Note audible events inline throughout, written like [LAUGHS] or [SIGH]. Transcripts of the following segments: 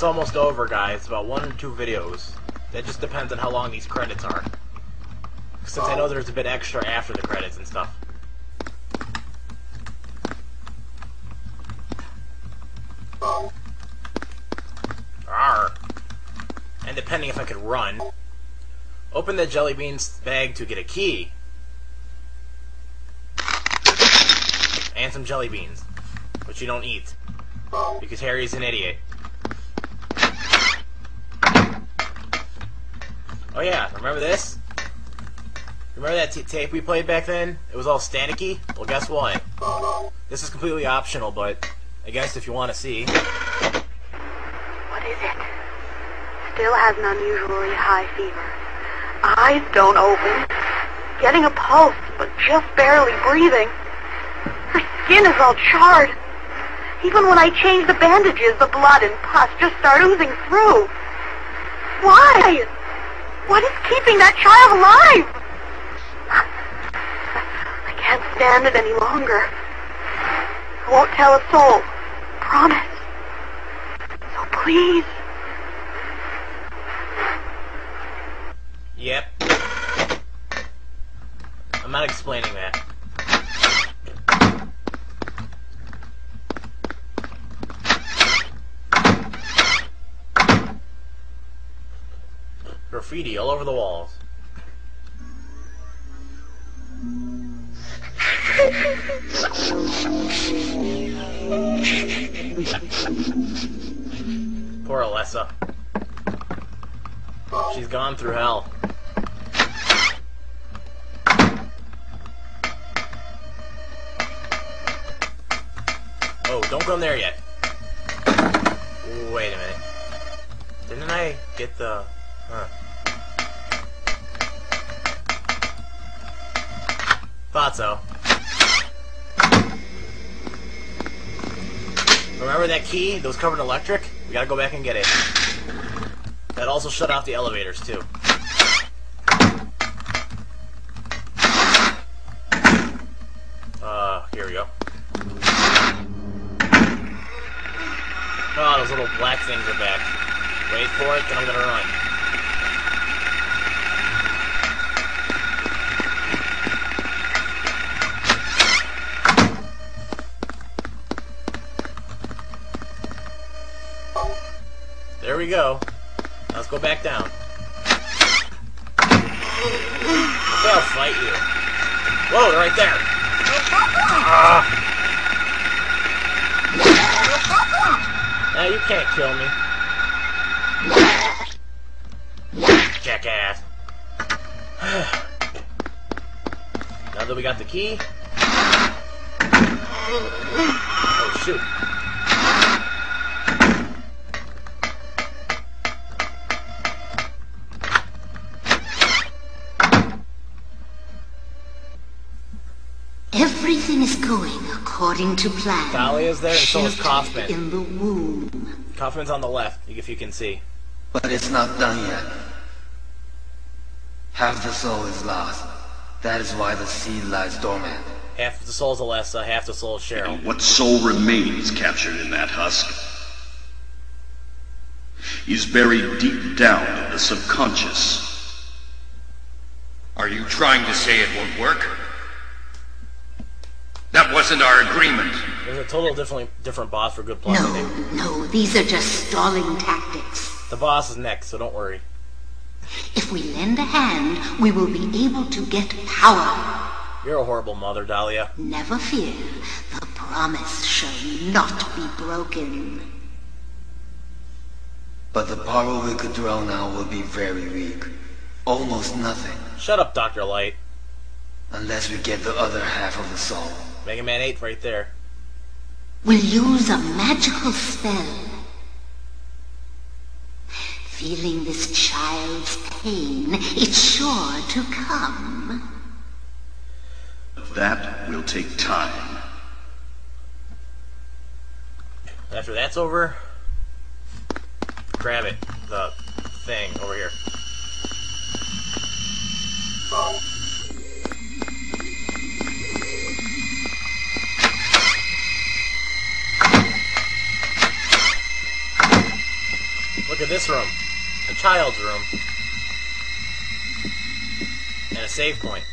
it's almost over, guys. About one or two videos. That just depends on how long these credits are. Since I know there's a bit extra after the credits and stuff. Arr. And depending if I could run. Open the jelly beans bag to get a key. And some jelly beans. Which you don't eat. Because Harry's an idiot. Oh yeah, remember this? Remember that tape we played back then? It was all staticky? Well, guess what? This is completely optional, but I guess if you want to see. What is it? Still has an unusually high fever. Eyes don't open. Getting a pulse, but just barely breathing. Her skin is all charred. Even when I change the bandages, the blood and pus just start oozing through. Why? What is keeping that child alive? I can't stand it any longer. I won't tell a soul. Promise. So please. Yep. I'm not explaining that. Graffiti all over the walls. Poor Alessa. She's gone through hell. Oh, don't go in there yet. Wait a minute. Didn't I get the... Huh. Thought so. Remember that key that was covered in electric? We gotta go back and get it. That also shut off the elevators, too. Uh, here we go. Oh, those little black things are back. Wait for it, then I'm gonna run. Go. Now let's go back down. They'll fight you. Whoa, they're right there. Ah. Now you can't kill me. Jackass. [SIGHS] now that we got the key. Oh shoot. Everything is going according to plan. Dahlia's there and so is Sheltered Kaufman. In the womb. Kaufman's on the left, if you can see. But it's not done yet. Half the soul is lost. That is why the seed lies dormant. Half the soul's Alessa, half the soul's Cheryl. What soul remains captured in that husk is buried deep down in the subconscious. Are you trying to say it won't work? That wasn't our agreement. There's a total different different boss for good planning. No, no, these are just stalling tactics. The boss is next, so don't worry. If we lend a hand, we will be able to get power. You're a horrible mother, Dahlia. Never fear, the promise shall not be broken. But the power we could draw now will be very weak. Almost nothing. Shut up, Dr. Light. Unless we get the other half of the soul. Mega Man 8 right there. We'll use a magical spell. Feeling this child's pain, it's sure to come. That will take time. After that's over, grab it. The thing over here. Look at this room. A child's room. And a save point.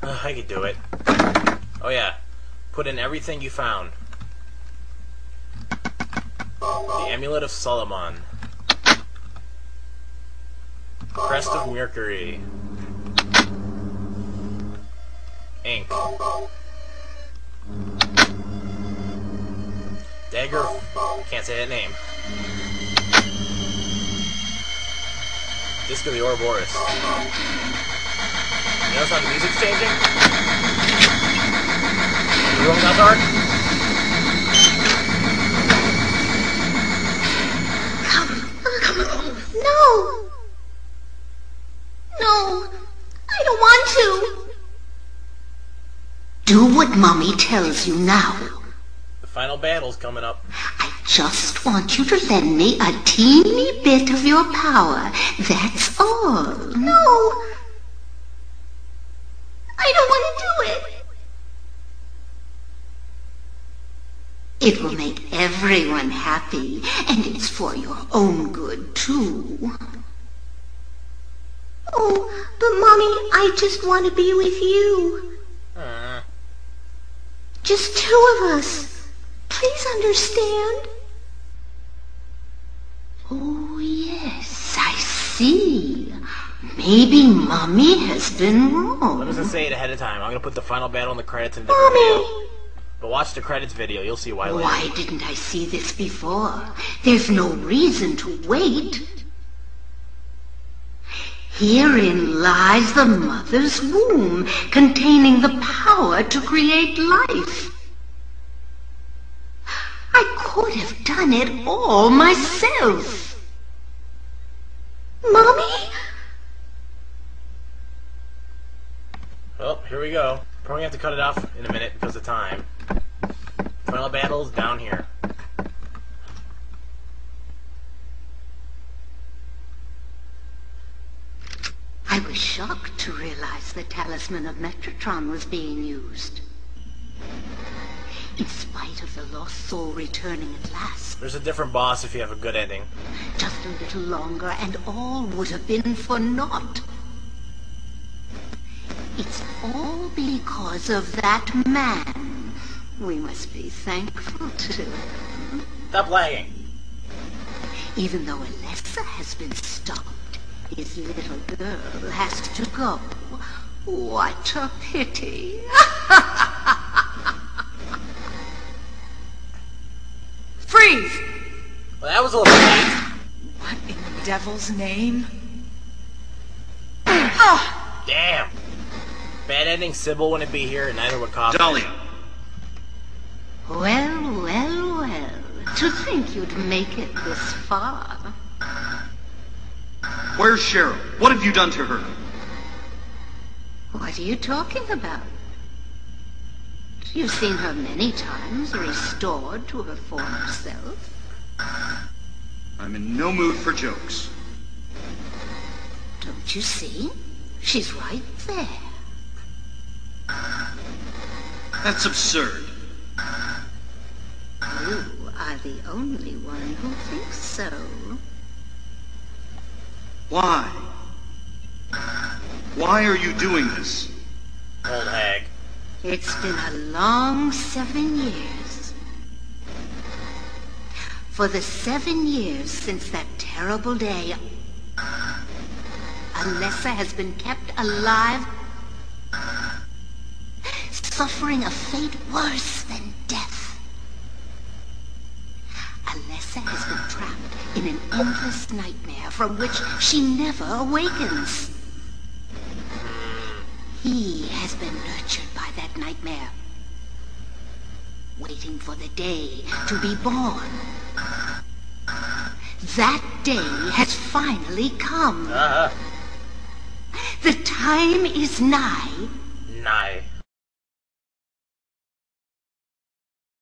Uh, [SIGHS] I could do it. Oh yeah. Put in everything you found. The Amulet of Solomon. Crest of Mercury. Ankh. Dagger. Can't say that name. Disc of the Ouroboros. You notice how the music's changing? You rolling out dark? Come along. No. No. I don't want to. Do what Mommy tells you now. Final battle's coming up. I just want you to lend me a teeny bit of your power. That's all. No. I don't want to do it. It will make everyone happy, and it's for your own good, too. Oh, but Mommy, I just want to be with you. Uh, Just two of us. Please understand. Oh, yes, I see. Maybe Mommy has been wrong. Let us say it ahead of time. I'm gonna put the final battle in the credits in a different video. Mommy! But watch the credits video. You'll see why later. Why didn't I see this before? There's no reason to wait. Herein lies the mother's womb, containing the power to create life. I could have done it all myself. Mommy? Well, here we go. Probably have to cut it off in a minute because of time. Final battle's down here. I was shocked to realize the talisman of Metatron was being used. In spite of the lost soul returning at last, There's a different boss if you have a good ending. just a little longer and all would have been for naught. It's all because of that man. We must be thankful to. Stop lagging. Even though Alessa has been stopped, his little girl has to go. What a pity. [LAUGHS] Freeze! Well, that was a little late. What in the devil's name? Ah! Damn. Bad ending. Sybil wouldn't be here, and neither would Kaufman. Dahlia, Well, well, well. To think you'd make it this far. where's Cheryl? What have you done to her? What are you talking about? You've seen her many times restored to her former self. I'm in no mood for jokes. Don't you see? She's right there. That's absurd. You are the only one who thinks so. Why? Why are you doing this? Old hag. It's been a long seven years. For the seven years since that terrible day, Alessa has been kept alive, suffering a fate worse than death. Alessa has been trapped in an endless nightmare from which she never awakens. He has been nurtured nightmare, waiting for the day to be born. That day has finally come. Uh, The time is nigh. nigh.